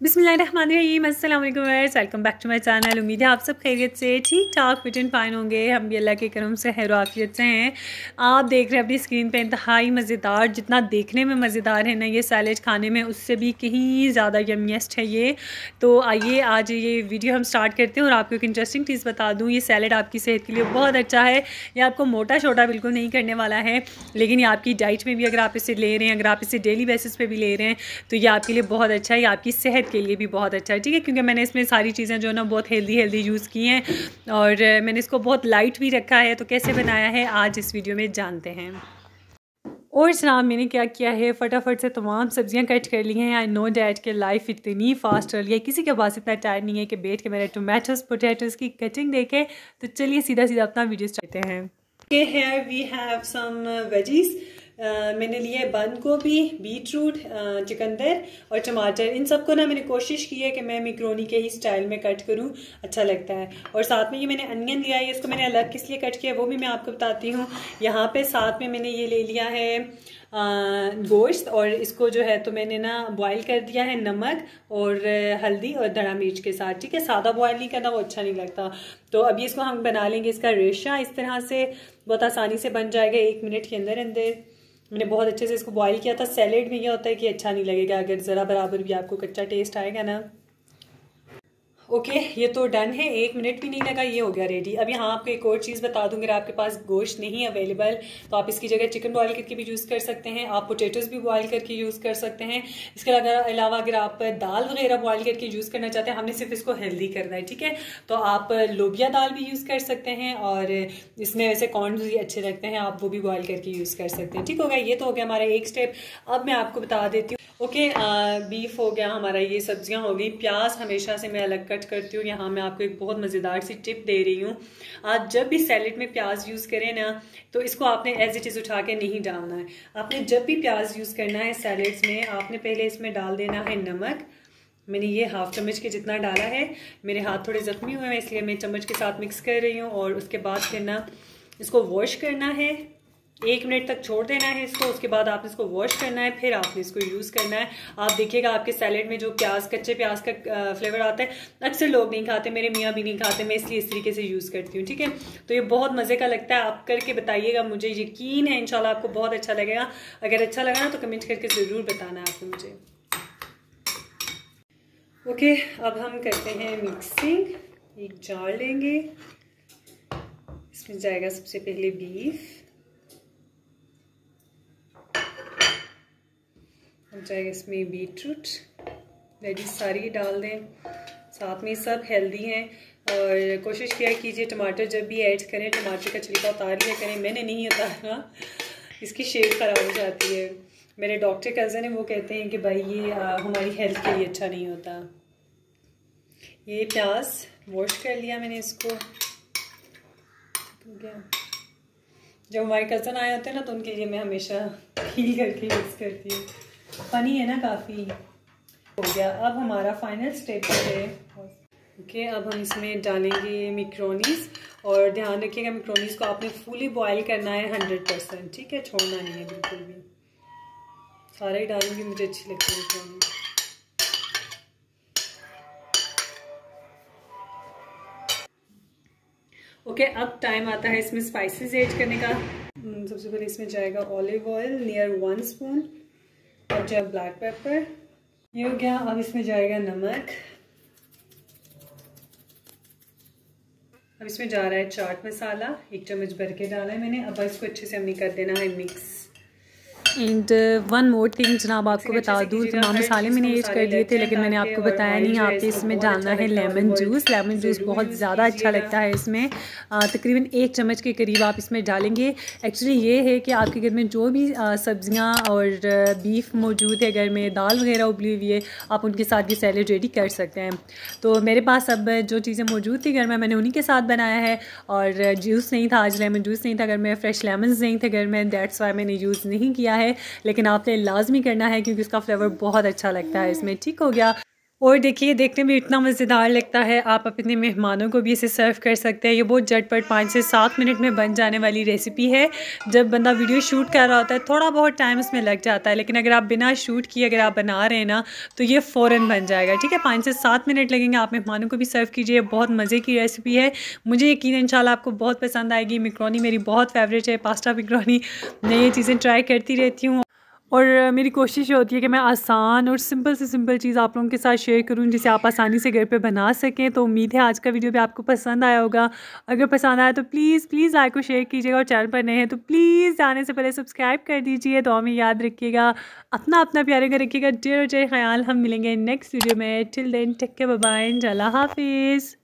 बिसमीम अल्लाम welcome back to my channel. उम्मीद है आप सब खैरियत से ठीक ठाक फिट एंड फाइन होंगे। हम भी अल्लाह के करम से हैर आफियत से हैं। आप देख रहे हैं अपनी स्क्रीन पे इंतहाई मज़ेदार, जितना देखने में मज़ेदार है ना, ये सैलेड खाने में, उससे भी कहीं ज़्यादा यमियस्ट है ये। तो आइए, आज ये वीडियो हम स्टार्ट करते हैं और आपको एक इंटरेस्टिंग चीज़ बता दूँ। ये सैलड आपकी सेहत के लिए बहुत अच्छा है। ये आपको मोटा छोटा बिल्कुल नहीं करने वाला है, लेकिन ये आपकी डाइट में भी अगर आप इसे ले रहे हैं, अगर आप इसे डेली बेसिस पर भी ले रहे हैं तो ये आपके लिए बहुत अच्छा है। ये आपकी सेहत सेहत के लिए भी बहुत अच्छा है। ठीक है, क्योंकि मैंने इसमें सारी चीज़ें जो है ना बहुत हेल्दी हेल्दी यूज़ की हैं और मैंने इसको बहुत लाइट भी रखा है। तो कैसे बनाया है, आज इस वीडियो में जानते हैं। और जनाब मैंने क्या किया है? फटाफट से तमाम सब्ज़ियाँ कट कर ली हैं। आई नो डैट के लाइफ इतनी फास्ट चल रही है। किसी के पास इतना टाइम नहीं है कि बैठ के मेरे टोमेटोज पोटैटोज़ की कटिंग देखे। तो चलिए सीधा सीधा अपना वीडियो चाहते हैं। Here we have some veggies मैंने लिए बंद गोभी बीट रूट चिकंदर और टमाटर। इन सबको ना मैंने कोशिश की है कि मैं मिक्रोनी के ही स्टाइल में कट करूँ अच्छा लगता है। और साथ में ये मैंने अनियन लिया है, इसको मैंने अलग किस लिए कट किया है वो भी मैं आपको बताती हूँ। यहाँ पे साथ में मैंने ये ले लिया है गोश्त और इसको जो है तो मैंने ना बॉईल कर दिया है नमक और हल्दी और धड़ा मिर्च के साथ, ठीक है? सादा बॉईल नहीं करना, वो अच्छा नहीं लगता। तो अभी इसको हम बना लेंगे, इसका रेशा इस तरह से बहुत आसानी से बन जाएगा एक मिनट के अंदर अंदर मैंने बहुत अच्छे से इसको बॉईल किया था। सैलेड में ये होता है कि अच्छा नहीं लगेगा। अगर ज़रा बराबर भी आपको कच्चा टेस्ट आएगा ना ओके okay, ये तो डन है। एक मिनट भी नहीं लगा ये हो गया रेडी अब यहाँ आपको एक और चीज़ बता दूँ अगर आपके पास गोश्त नहीं अवेलेबल तो आप इसकी जगह चिकन बॉयल करके भी यूज़ कर सकते हैं। आप पोटेटोज़ भी बॉयल करके यूज़ कर सकते हैं। इसके अलावा अगर आप दाल वगैरह बॉयल करके यूज़ करना चाहते हैं हमने सिर्फ़ इसको हेल्दी करना है ठीक है? तो आप लोबिया दाल भी यूज़ कर सकते हैं और इसमें वैसे कॉर्न भी अच्छे लगते हैं आप वो भी बॉयल करके यूज़ कर सकते हैं। ठीक हो गया ये तो हो गया हमारा एक स्टेप अब मैं आपको बता देती हूँ ओके बीफ हो गया, हमारा ये सब्ज़ियाँ हो गई। प्याज हमेशा से मैं अलग कट करती हूँ। यहाँ मैं आपको एक बहुत मज़ेदार सी टिप दे रही हूँ। आज जब भी सैलेड में प्याज यूज़ करें ना तो इसको आपने एज इट इज़ उठा के नहीं डालना है। आपने जब भी प्याज यूज़ करना है सैलेड्स में, आपने पहले इसमें डाल देना है नमक। मैंने ये हाफ़ चम्मच के जितना डाला है, मेरे हाथ थोड़े ज़ख्मी हुए हैं, इसलिए मैं चम्मच के साथ मिक्स कर रही हूँ और उसके बाद फिर ना इसको वॉश करना है। एक मिनट तक छोड़ देना है इसको, उसके बाद आपने इसको वॉश करना है, फिर आपने इसको यूज़ करना है। आप देखिएगा आपके सैलेड में जो प्याज, कच्चे प्याज का फ्लेवर आता है, अक्सर लोग नहीं खाते, मेरे मियाँ भी नहीं खाते, मैं इसलिए इस तरीके से यूज़ करती हूँ, ठीक है? तो ये बहुत मज़े का लगता है, आप करके बताइएगा, मुझे यकीन है इनशाला आपको बहुत अच्छा लगेगा। अगर अच्छा लगा ना तो कमेंट करके ज़रूर बताना है आपको मुझे। ओके, अब हम करते हैं मिक्सिंग एक जार लेंगे। इसमें जाएगा सबसे पहले बीफ हो जाएगा इसमें बीट रूट वेजीज सारी डाल दें। साथ में सब हेल्दी हैं। और कोशिश किया कीजिए टमाटर जब भी ऐड करें, टमाटर का छिलका उतार लिया करें। मैंने नहीं उतारा। इसकी शेप ख़राब हो जाती है। मेरे डॉक्टर कज़न है, वो कहते हैं कि भाई ये हमारी हेल्थ के लिए अच्छा नहीं होता। ये प्याज वॉश कर लिया मैंने इसको। जब हमारे कज़न आए होते हैं ना तो उनके लिए मैं हमेशा हील करके यूज़ करती हूँ। फनी है ना काफ़ी। हो गया अब हमारा फाइनल स्टेप है। ओके okay, अब हम इसमें डालेंगे मिक्रोनीस और ध्यान रखिएगा मिक्रोनीस को आपने फुली बॉईल करना है हंड्रेड परसेंट ठीक है? छोड़ना नहीं है बिल्कुल भी। सारे ही डालूँगी मुझे अच्छी लगती है मिक्रोनीस ओके okay, अब टाइम आता है इसमें स्पाइसेस ऐड करने का। हम्म, सबसे पहले इसमें जाएगा olive oil near one spoon जब ब्लैक पेपर ये हो गया, अब इसमें जाएगा नमक. अब इसमें जा रहा है चाट मसाला. एक चम्मच भर के डाला है मैंने. अब इसको अच्छे से हमने कर देना है mix and one more thing जनाब आपको बता दूँ तमाम मसाले मैंने ऐड कर दिए थे लेकिन मैंने आपको बताया नहीं आपको इसमें डालना है लेमन जूस लेमन जूस बहुत ज़्यादा अच्छा लगता है इसमें। तकरीबन एक चम्मच के करीब आप इसमें डालेंगे। एक्चुअली ये है कि आपके घर में जो भी सब्ज़ियाँ और बीफ मौजूद है घर में दाल वगैरह उबली हुई है आप उनके साथ ये सैलड रेडी कर सकते हैं। तो मेरे पास अब जो चीज़ें मौजूद थी घर में मैंने उन्हीं के साथ बनाया है। और जूस नहीं था आज लेमन जूस नहीं था घर में फ्रेश लेमन नहीं थे घर में दैट्स वाई मैंने यूज़ नहीं किया है। है, लेकिन आपने लाजमी करना है क्योंकि उसका फ्लेवर बहुत अच्छा लगता है। इसमें ठीक हो गया। और देखिए, देखने में इतना मज़ेदार लगता है। आप अपने मेहमानों को भी इसे सर्व कर सकते हैं। ये बहुत झटपट पाँच से सात मिनट में बन जाने वाली रेसिपी है। जब बंदा वीडियो शूट कर रहा होता है, थोड़ा बहुत टाइम इसमें लग जाता है, लेकिन अगर आप बिना शूट किए अगर आप बना रहे हैं ना तो ये फ़ौर बन जाएगा। ठीक है, पाँच से सात मिनट लगेंगे। आप मेहमानों को भी सर्व कीजिए। बहुत मज़े की रेसिपी है। मुझे यकीन इन आपको बहुत पसंद आएगी। मिक्रोनी मेरी बहुत फेवरेट है। पास्ता मिक्रोनी मैं ये चीज़ें ट्राई करती रहती हूँ। और मेरी कोशिश ये होती है कि मैं आसान और सिंपल से सिंपल चीज़ आप लोगों के साथ शेयर करूँ, जिसे आप आसानी से घर पे बना सकें। तो उम्मीद है आज का वीडियो भी आपको पसंद आया होगा। अगर पसंद आया तो प्लीज़ प्लीज़ लाइक को शेयर कीजिएगा और चैनल पर नए हैं तो प्लीज़ जाने से पहले सब्सक्राइब कर दीजिए। तो हमें याद रखिएगा अपना अपना प्यारे घर रखिएगा। डेर डेर ख्याल। हम मिलेंगे नेक्स्ट वीडियो में। Till then take care bye हाफिज़